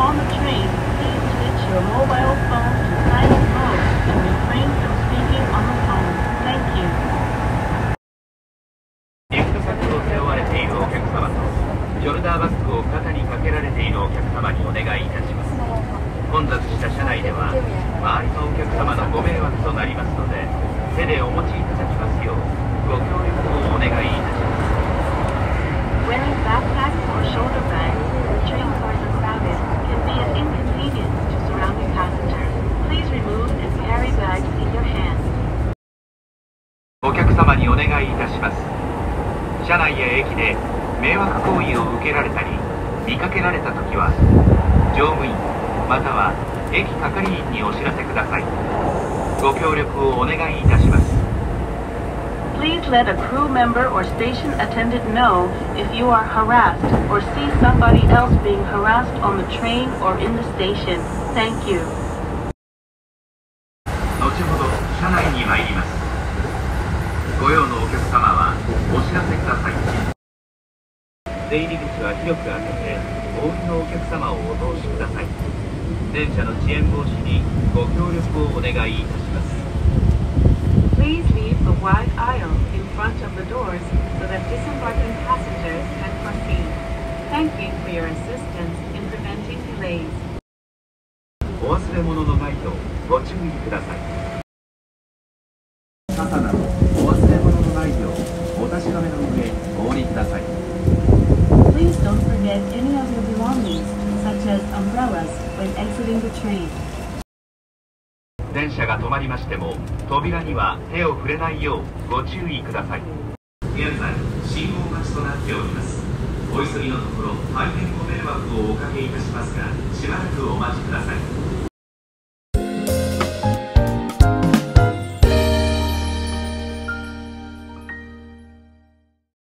on the train, please switch your mobile phone to silent mode and refrain from speaking on the phone. Thank you. リュックサックを背負われているお客様とショルダーバッグを肩にかけられているお客様にお願いいたします混雑した車内では周りのお客様のご迷惑となりますので手でお持ちいただきますようお客様にお願いいたします車内や駅で迷惑行為を受けられたり見かけられた時は乗務員または駅係員にお知らせくださいご協力をお願いいたします Please let a crew member or station attendant know if you are harassed or see somebody else being harassed on the train or in the station. Thank you. 後ほど車内に参りますご用のお客様はお知らせください出入り口は広く開けてお降りのお客様をお通しください電車の遅延防止にご協力をお願いいたします Please leave the wide aisle in front of the doors so that disembarking passengers can proceed. Thank you for your assistance in preventing delays. お忘れ物のないとご注意ください傘などお忘れ物のないようお確かめの上お降りください Please don't forget any of your belongings, such as umbrellas, when exiting the train. 電車が止まりましても扉には手を触れないようご注意ください。現在信号待ちとなっております。お急ぎのところ大変ご迷惑をおかけいたしますがしばらくお待ちください。